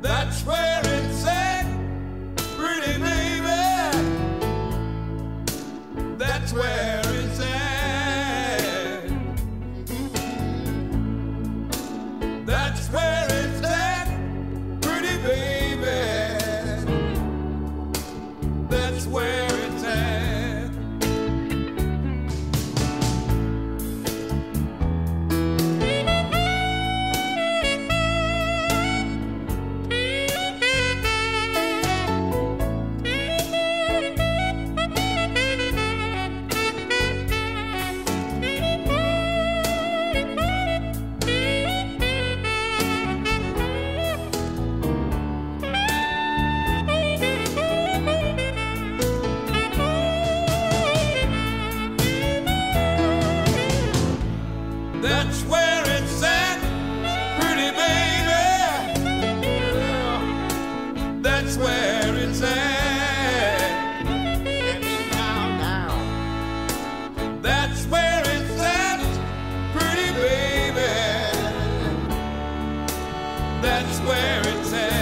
That's where it's at, pretty baby. That's where it's at. That's where it's at, pretty baby. That's where. That's where it's at, pretty baby. That's where it's at. Now, now. That's where it's at, pretty baby. That's where it's at.